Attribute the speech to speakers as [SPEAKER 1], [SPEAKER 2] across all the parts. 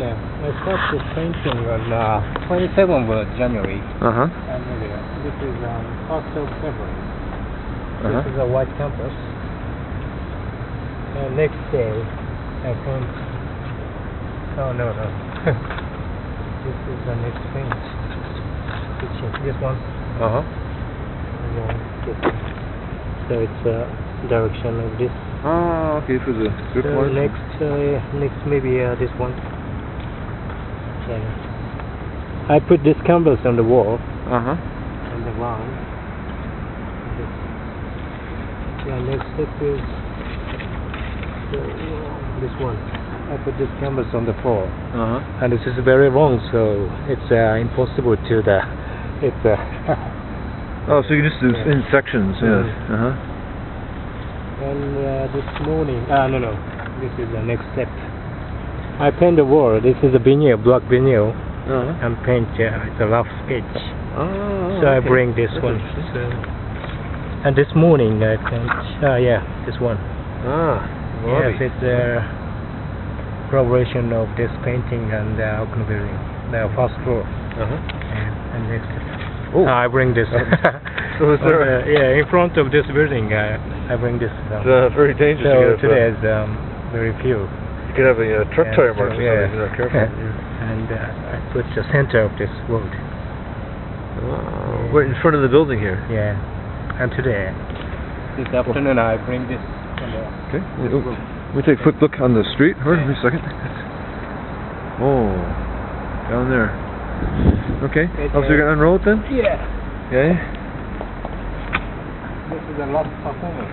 [SPEAKER 1] Yeah, I started this painting on uh, 27th of January. And uh, this is um, 1st of February. This is a white canvas. And next day, I paint. Oh no no. this is the next paint. This one. This one. So it's uh, direction of this.
[SPEAKER 2] Ah, okay, for the grip
[SPEAKER 1] So
[SPEAKER 2] lines.
[SPEAKER 1] next, uh, next maybe uh, this one. Okay. I put this canvas on the wall,
[SPEAKER 2] Uh-huh.
[SPEAKER 1] on the wall. Yeah, next step is uh, this one. I put this canvas on the floor,
[SPEAKER 2] Uh-huh.
[SPEAKER 1] and this is very wrong, so it's uh, impossible to the. It's uh,
[SPEAKER 2] Oh, so you just do
[SPEAKER 1] Yeah.
[SPEAKER 2] in sections, yes.
[SPEAKER 1] Mhm.
[SPEAKER 2] Uh-huh.
[SPEAKER 1] And uh, this morning, ah no no, this is the next step. I paint the wall. This is a vinyl, black vinyl,
[SPEAKER 2] Uh-huh.
[SPEAKER 1] and paint. Uh, it's a rough sketch.
[SPEAKER 2] Oh,
[SPEAKER 1] so I bring this
[SPEAKER 2] That's
[SPEAKER 1] one. So, and this morning I paint. Ah yeah, this one.
[SPEAKER 2] Ah,
[SPEAKER 1] Yes,
[SPEAKER 2] lobby.
[SPEAKER 1] it's a collaboration of this painting and the Okuno building, the first floor,
[SPEAKER 2] Uh-huh.
[SPEAKER 1] and, and next.
[SPEAKER 2] Oh.
[SPEAKER 1] Ah, I bring this.
[SPEAKER 2] So is
[SPEAKER 1] on
[SPEAKER 2] there-
[SPEAKER 1] the- yeah, in front of this building, I I bring this. Um,
[SPEAKER 2] It's uh, very dangerous
[SPEAKER 1] so
[SPEAKER 2] to
[SPEAKER 1] today is um, very few.
[SPEAKER 2] Uh, You could have a uh, truck
[SPEAKER 1] And
[SPEAKER 2] tire
[SPEAKER 1] so,
[SPEAKER 2] mark or
[SPEAKER 1] yeah.
[SPEAKER 2] something if you're not careful.
[SPEAKER 1] and uh, I put the center of this road.
[SPEAKER 2] Oh, right in front of the building here.
[SPEAKER 1] Yeah. And today, this afternoon, I bring this. on the-
[SPEAKER 2] Okay. Oh, Let me take a quick look on the street. Hold on a second. Oh, down there. Okay.
[SPEAKER 1] It's,
[SPEAKER 2] Oh, so you're
[SPEAKER 1] uh,
[SPEAKER 2] gonna unroll it then?
[SPEAKER 1] Yeah.
[SPEAKER 2] Okay.
[SPEAKER 1] This is the last performance.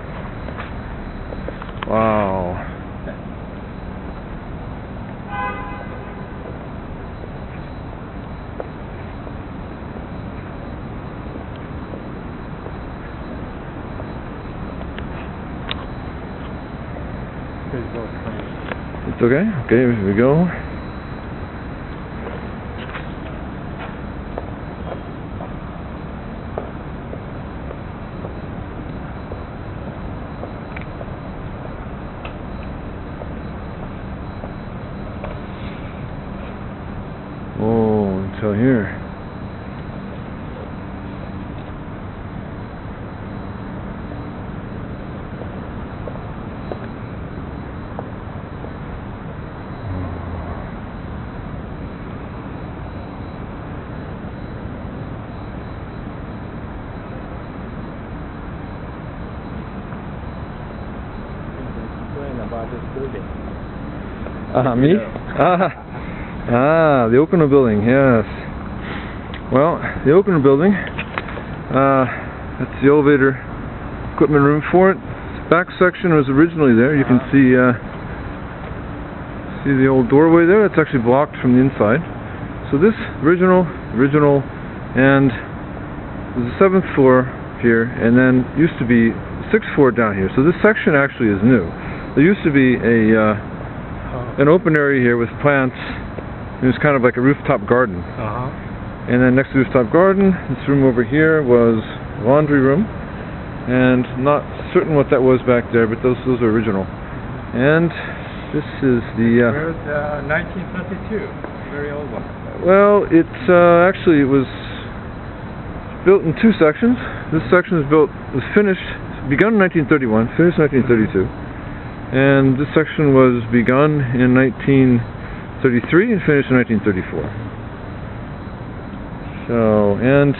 [SPEAKER 1] It's
[SPEAKER 2] okay. Okay, here we go. Oh, until here.
[SPEAKER 1] About this building.
[SPEAKER 2] Ah, me? Ah, ah, the Okuno building, yes. Well, the Okuno building, uh, that's the elevator equipment room for it. Back section was originally there. You can see, uh, see the old doorway there? That's actually blocked from the inside. So this original, original, and the seventh floor here, and then used to be sixth floor down here. So this section actually is new. There used to be a, uh, an open area here with plants. It was kind of like a rooftop garden.
[SPEAKER 1] huh.
[SPEAKER 2] And then next to the rooftop garden, this room over here was laundry room. And not certain what that was back there, but those those are original. And this is the uh,
[SPEAKER 1] Where's uh, 1932? Very old one.
[SPEAKER 2] well, it's uh, actually it was built in two sections. This section was built was finished begun in 1931, finished in 1932. And this section was begun in 1933 and finished in 1934. So, and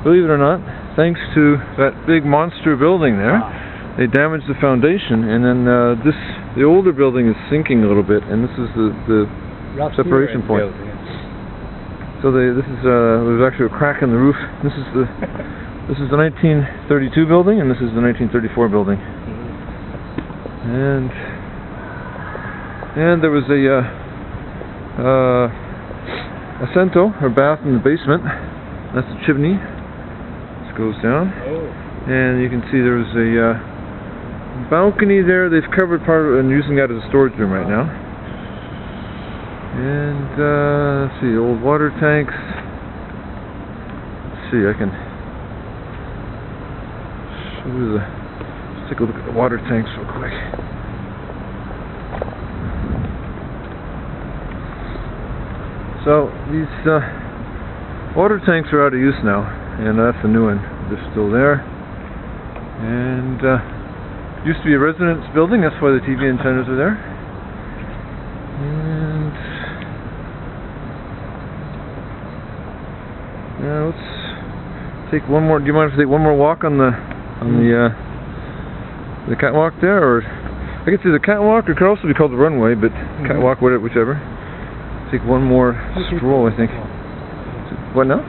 [SPEAKER 2] believe it or not, thanks to that big monster building there, they damaged the foundation, and then uh, this the older building is sinking a little bit, and this is the the Separation point. so they, this is uh, there's actually a crack in the roof. This is the this is the 1932 building, and this is the 1934 building. And and there was a uh, uh, a sento or bath in the basement. That's the chimney. This goes down,
[SPEAKER 1] Oh.
[SPEAKER 2] and you can see there was a uh, balcony there, they've covered part of it and using that as a storage room right now. And, uh, let's see, old water tanks. Let's see, I can show you the, take a look at the water tanks real quick. So, these, uh, water tanks are out of use now, and that's a new one. They're still there. And, uh, used to be a residence building, that's why the TV antennas are there. And yeah, let's take one more. Do you mind if I take one more walk on the on the uh, the catwalk there, or I guess a catwalk, or it could also be called the runway, but mm-hmm. catwalk, whatever, whichever. Take one more stroll, I think. What now?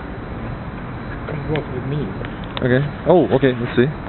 [SPEAKER 1] Come walk with me.
[SPEAKER 2] Okay. Oh, okay. Let's see.